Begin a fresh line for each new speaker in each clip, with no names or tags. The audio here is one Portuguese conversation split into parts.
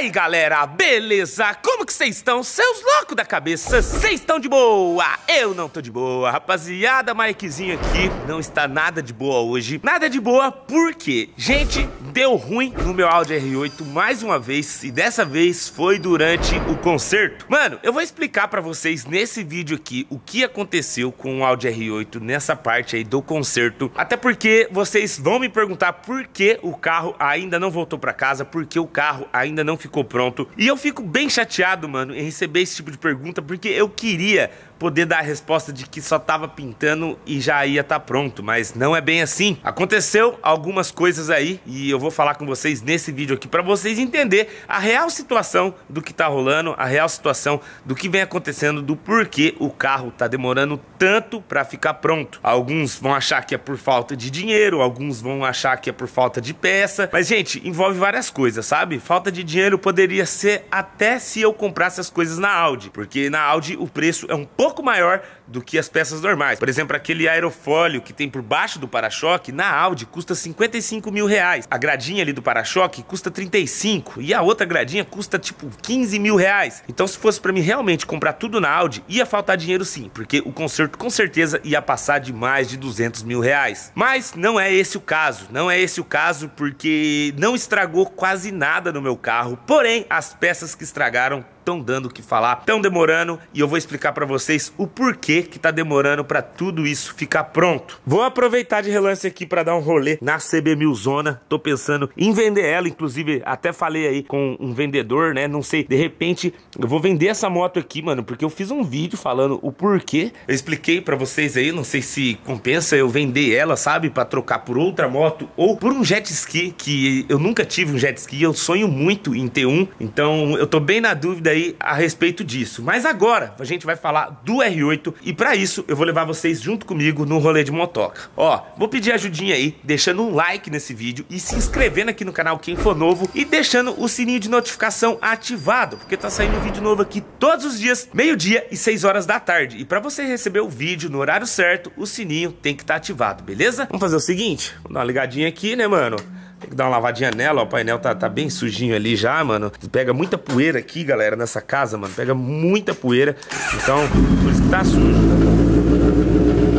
aí, galera, beleza? Como que vocês estão? Seus loucos da cabeça, vocês estão de boa? Eu não tô de boa, rapaziada, Mikezinho aqui não está nada de boa hoje. Nada de boa porque, gente, deu ruim no meu Audi R8 mais uma vez e dessa vez foi durante o concerto. Mano, eu vou explicar pra vocês nesse vídeo aqui o que aconteceu com o Audi R8 nessa parte aí do concerto. Até porque vocês vão me perguntar por que o carro ainda não voltou pra casa, por que o carro ainda não ficou pronto. E eu fico bem chateado, mano, em receber esse tipo de pergunta, porque eu queria poder dar a resposta de que só tava pintando e já ia estar tá pronto, mas não é bem assim. Aconteceu algumas coisas aí e eu vou falar com vocês nesse vídeo aqui para vocês entender a real situação do que tá rolando, a real situação do que vem acontecendo, do porquê o carro tá demorando tanto para ficar pronto. Alguns vão achar que é por falta de dinheiro, alguns vão achar que é por falta de peça, mas gente, envolve várias coisas, sabe? Falta de dinheiro poderia ser até se eu comprasse as coisas na Audi, porque na Audi o preço é um pouco pouco maior do que as peças normais. Por exemplo, aquele aerofólio que tem por baixo do para-choque, na Audi custa 55 mil reais. A gradinha ali do para-choque custa 35 e a outra gradinha custa tipo 15 mil reais. Então se fosse para mim realmente comprar tudo na Audi, ia faltar dinheiro sim, porque o conserto com certeza ia passar de mais de 200 mil reais. Mas não é esse o caso, não é esse o caso porque não estragou quase nada no meu carro, porém as peças que estragaram estão dando o que falar, estão demorando e eu vou explicar para vocês o porquê que tá demorando para tudo isso ficar pronto. Vou aproveitar de relance aqui para dar um rolê na CB1000 Zona. Tô pensando em vender ela, inclusive até falei aí com um vendedor, né? Não sei, de repente eu vou vender essa moto aqui, mano, porque eu fiz um vídeo falando o porquê. Eu expliquei para vocês aí, não sei se compensa eu vender ela, sabe, para trocar por outra moto ou por um jet ski que eu nunca tive um jet ski, eu sonho muito em ter um. Então eu tô bem na dúvida aí a respeito disso. Mas agora a gente vai falar do R8 e para isso eu vou levar vocês junto comigo no rolê de motoca. Ó, vou pedir ajudinha aí, deixando um like nesse vídeo e se inscrevendo aqui no canal quem for novo e deixando o sininho de notificação ativado, porque tá saindo vídeo novo aqui todos os dias, meio-dia e 6 horas da tarde. E para você receber o vídeo no horário certo, o sininho tem que estar tá ativado, beleza? Vamos fazer o seguinte, vou dar uma ligadinha aqui, né, mano? Tem que dar uma lavadinha nela, ó, o painel tá, tá bem sujinho ali já, mano. Pega muita poeira aqui, galera, nessa casa, mano. Pega muita poeira. Então, por isso que tá sujo.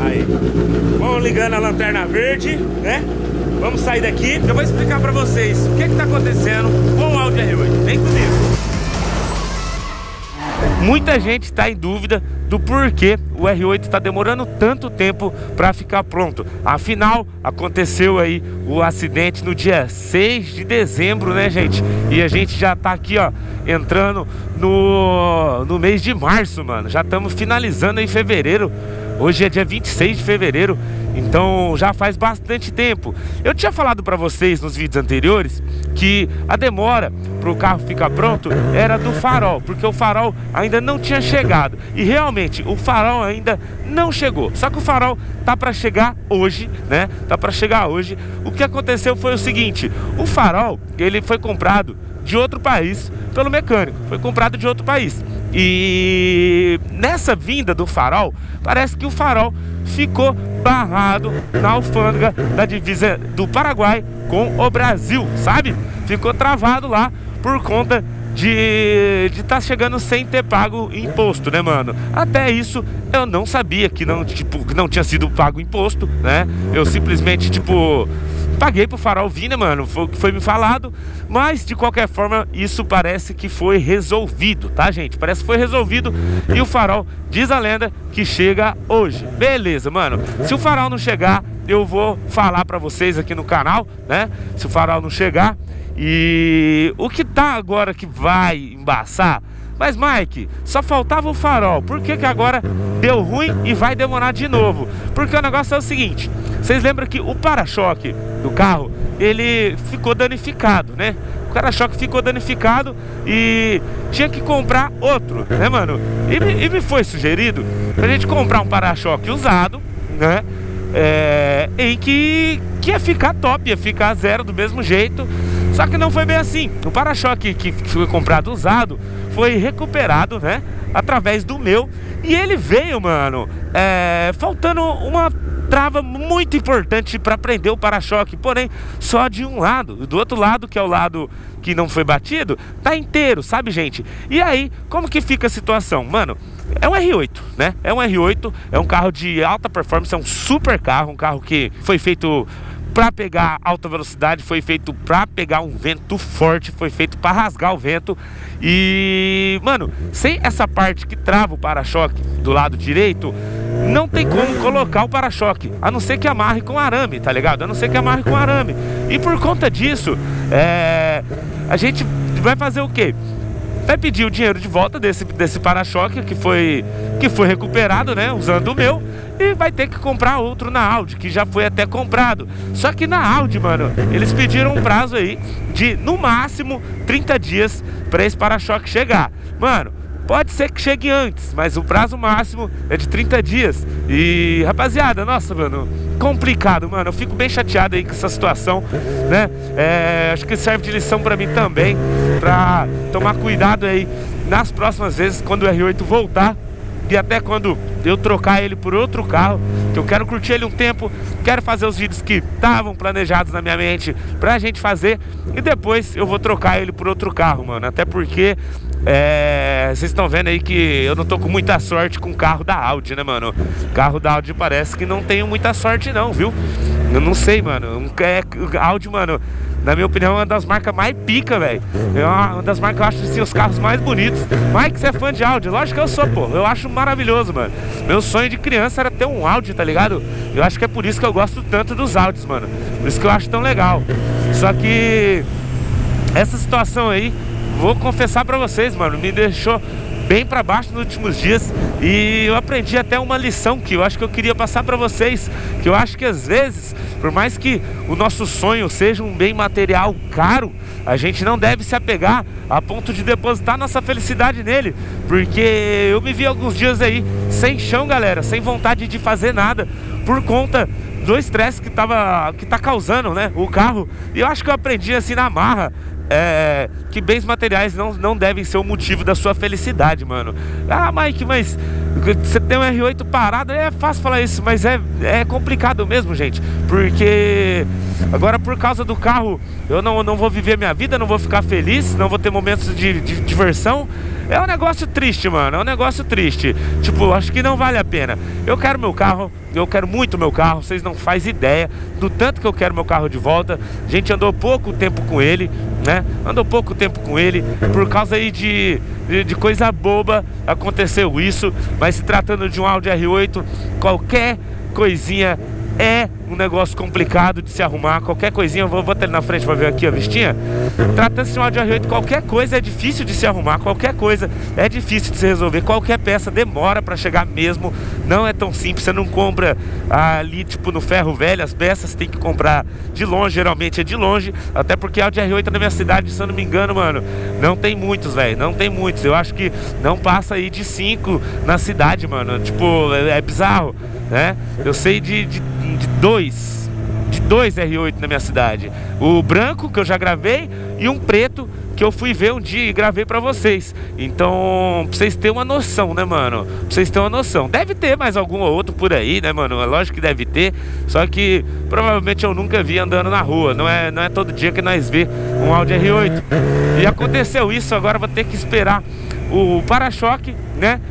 Aí. Vamos ligando a lanterna verde, né? Vamos sair daqui. Eu vou explicar pra vocês o que que tá acontecendo com o Audi R8. Vem comigo. Muita gente está em dúvida do porquê o R8 está demorando tanto tempo para ficar pronto. Afinal, aconteceu aí o acidente no dia 6 de dezembro, né, gente? E a gente já está aqui, ó, entrando no, no mês de março, mano. Já estamos finalizando em fevereiro. Hoje é dia 26 de fevereiro, então já faz bastante tempo. Eu tinha falado para vocês nos vídeos anteriores que a demora para o carro ficar pronto era do farol, porque o farol ainda não tinha chegado. E realmente o farol ainda não chegou. Só que o farol tá para chegar hoje, né? Tá para chegar hoje. O que aconteceu foi o seguinte: o farol ele foi comprado de outro país pelo mecânico, foi comprado de outro país. E nessa vinda do farol, parece que o farol ficou barrado na alfândega da divisa do Paraguai com o Brasil, sabe? Ficou travado lá por conta de estar tá chegando sem ter pago imposto, né, mano? Até isso eu não sabia que não, tipo, que não tinha sido pago imposto, né? Eu simplesmente, tipo, paguei pro farol vir, né, mano? Foi o que foi me falado. Mas, de qualquer forma, isso parece que foi resolvido, tá, gente? Parece que foi resolvido. E o farol, diz a lenda, que chega hoje. Beleza, mano. Se o farol não chegar, eu vou falar pra vocês aqui no canal, né? Se o farol não chegar. E o que tá agora que vai embaçar mas Mike, só faltava o farol. Por que, que agora deu ruim e vai demorar de novo? Porque o negócio é o seguinte: vocês lembram que o para-choque do carro ele ficou danificado, né? O para-choque ficou danificado e tinha que comprar outro, né, mano? E, e me foi sugerido pra gente comprar um para-choque usado, né? É, em que, que ia ficar top, ia ficar zero do mesmo jeito. Só que não foi bem assim. O para-choque que foi comprado usado foi recuperado, né? Através do meu. E ele veio, mano, é, faltando uma trava muito importante para prender o para-choque, porém só de um lado. Do outro lado, que é o lado que não foi batido, tá inteiro, sabe, gente? E aí, como que fica a situação? Mano, é um R8, né? É um R8, é um carro de alta performance, é um super carro, um carro que foi feito para pegar alta velocidade, foi feito para pegar um vento forte, foi feito para rasgar o vento. E, mano, sem essa parte que trava o para-choque do lado direito, não tem como colocar o para-choque, a não ser que amarre com arame, tá ligado? A não ser que amarre com arame. E por conta disso, é, a gente vai fazer o quê? Vai pedir o dinheiro de volta desse, desse para-choque que foi, que foi recuperado, né? Usando o meu e vai ter que comprar outro na Audi, que já foi até comprado. Só que na Audi, mano, eles pediram um prazo aí de no máximo 30 dias para esse para-choque chegar. Mano, Pode ser que chegue antes, mas o prazo máximo é de 30 dias. E, rapaziada, nossa, mano, complicado, mano. Eu fico bem chateado aí com essa situação, né? É, acho que serve de lição para mim também, pra tomar cuidado aí nas próximas vezes, quando o R8 voltar e até quando eu trocar ele por outro carro, que eu quero curtir ele um tempo, quero fazer os vídeos que estavam planejados na minha mente pra gente fazer e depois eu vou trocar ele por outro carro, mano. Até porque é, vocês estão vendo aí que eu não tô com muita sorte com o carro da Audi, né, mano? Carro da Audi parece que não tenho muita sorte não, viu? Eu não sei, mano. É, Audi, mano, na minha opinião, é uma das marcas mais pica, velho. É uma, das marcas que eu acho assim, os carros mais bonitos. Mike, você é fã de Audi? Lógico que eu sou, pô. Eu acho maravilhoso, mano. Meu sonho de criança era ter um Audi, tá ligado? Eu acho que é por isso que eu gosto tanto dos Audis, mano. Por isso que eu acho tão legal. Só que essa situação aí vou confessar para vocês, mano, me deixou bem para baixo nos últimos dias e eu aprendi até uma lição que eu acho que eu queria passar para vocês, que eu acho que às vezes, por mais que o nosso sonho seja um bem material caro, a gente não deve se apegar a ponto de depositar nossa felicidade nele, porque eu me vi alguns dias aí sem chão, galera, sem vontade de fazer nada por conta do estresse que tava que tá causando, né, o carro. E eu acho que eu aprendi assim na marra é, que bens materiais não, não devem ser o motivo da sua felicidade, mano. Ah, Mike, mas você tem um R8 parado, é fácil falar isso, mas é, é complicado mesmo, gente. Porque agora por causa do carro eu não, não vou viver minha vida, não vou ficar feliz, não vou ter momentos de, de diversão. É um negócio triste, mano. É um negócio triste. Tipo, acho que não vale a pena. Eu quero meu carro, eu quero muito meu carro. Vocês não fazem ideia do tanto que eu quero meu carro de volta. A gente andou pouco tempo com ele, né? Andou pouco tempo com ele. Por causa aí de, de, de coisa boba aconteceu isso. Mas se tratando de um Audi R8, qualquer coisinha é um negócio complicado de se arrumar. Qualquer coisinha, vou botar ele na frente para ver aqui a vestinha. Tratando-se de um Audi R8, qualquer coisa é difícil de se arrumar, qualquer coisa é difícil de se resolver. Qualquer peça demora para chegar mesmo, não é tão simples. Você não compra ali, tipo, no ferro velho, as peças tem que comprar de longe, geralmente é de longe. Até porque Audi R8 na minha cidade, se eu não me engano, mano, não tem muitos, velho. Não tem muitos. Eu acho que não passa aí de 5 na cidade, mano. Tipo, é, é bizarro, né? Eu sei de, de de dois, dois R8 na minha cidade. O branco, que eu já gravei, e um preto, que eu fui ver um dia e gravei para vocês. Então, pra vocês terem uma noção, né, mano? Pra vocês terem uma noção. Deve ter mais algum ou outro por aí, né, mano? É lógico que deve ter. Só que provavelmente eu nunca vi andando na rua. Não é, não é todo dia que nós vê um Audi R8. E aconteceu isso, agora vou ter que esperar o para-choque, né?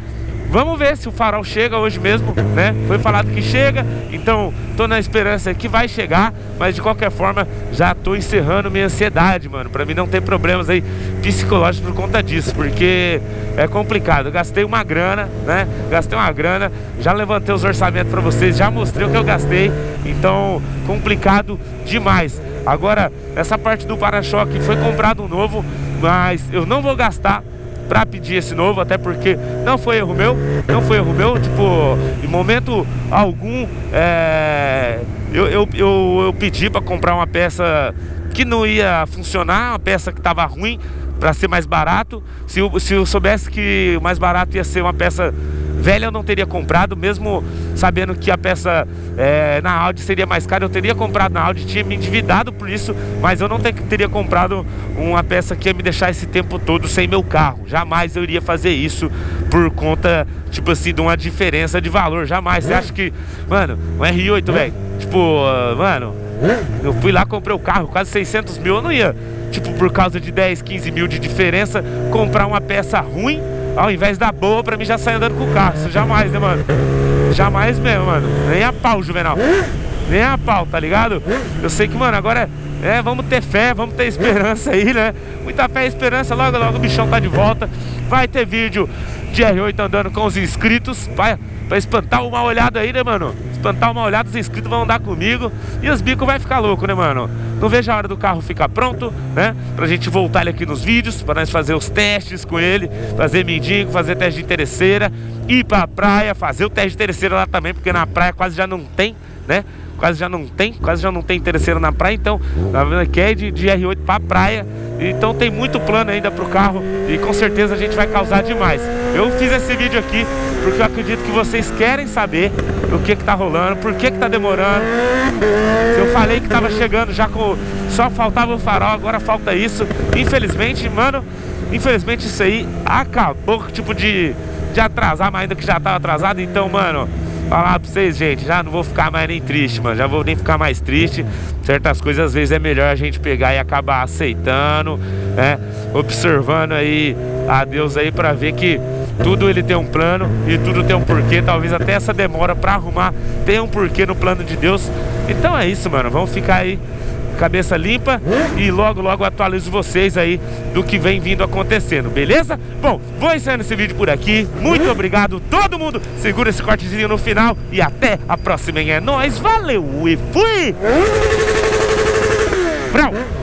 Vamos ver se o farol chega hoje mesmo, né? Foi falado que chega, então tô na esperança que vai chegar, mas de qualquer forma já tô encerrando minha ansiedade, mano, para mim não ter problemas aí psicológicos por conta disso, porque é complicado. Eu gastei uma grana, né? Gastei uma grana, já levantei os orçamentos para vocês, já mostrei o que eu gastei, então complicado demais. Agora, essa parte do para-choque foi comprado um novo, mas eu não vou gastar para pedir esse novo, até porque não foi erro meu, não foi erro meu, tipo, em momento algum é, eu, eu, eu, eu pedi para comprar uma peça que não ia funcionar, uma peça que estava ruim para ser mais barato. Se eu, se eu soubesse que o mais barato ia ser uma peça velha eu não teria comprado, mesmo sabendo que a peça é, na Audi seria mais cara, eu teria comprado na Audi, tinha me endividado por isso, mas eu não ter, teria comprado uma peça que ia me deixar esse tempo todo sem meu carro. Jamais eu iria fazer isso por conta, tipo assim, de uma diferença de valor. Jamais. Você acha que, mano, um R8, velho, tipo, uh, mano, eu fui lá, comprei o carro, quase 600 mil, eu não ia, tipo, por causa de 10, 15 mil de diferença, comprar uma peça ruim ao invés da boa, pra mim já sair andando com o carro. Isso jamais, né, mano? Jamais mesmo, mano. Nem a pau, Juvenal. Nem a pau, tá ligado? Eu sei que, mano, agora é, é, vamos ter fé, vamos ter esperança aí, né? Muita fé e esperança. Logo, logo o bichão tá de volta. Vai ter vídeo de R8 andando com os inscritos. Vai, pra espantar uma olhada aí, né, mano? Espantar uma olhada, os inscritos vão andar comigo. E os bicos vai ficar louco, né, mano? Não vejo a hora do carro ficar pronto, né? Pra gente voltar ele aqui nos vídeos, pra nós fazer os testes com ele, fazer mendigo, fazer teste de interesseira, ir pra praia, fazer o teste de interesseira lá também, porque na praia quase já não tem, né? Quase já não tem, quase já não tem interesseira na praia, então, quer de, de R8 pra praia então tem muito plano ainda pro carro e com certeza a gente vai causar demais. Eu fiz esse vídeo aqui porque eu acredito que vocês querem saber o que que tá rolando, por que que tá demorando. Eu falei que tava chegando já com... Só faltava o farol, agora falta isso. Infelizmente, mano, infelizmente isso aí acabou tipo de, de atrasar, mas ainda que já tava atrasado. Então, mano, falar vocês, gente, já não vou ficar mais nem triste, mano. Já vou nem ficar mais triste. Certas coisas às vezes é melhor a gente pegar e acabar aceitando, né? Observando aí a Deus aí para ver que tudo ele tem um plano e tudo tem um porquê. Talvez até essa demora para arrumar tem um porquê no plano de Deus. Então é isso, mano. Vamos ficar aí cabeça limpa e logo, logo atualizo vocês aí do que vem vindo acontecendo, beleza? Bom, vou encerrando esse vídeo por aqui. Muito obrigado todo mundo. Segura esse cortezinho no final e até a próxima. É nóis, valeu e fui! Brau!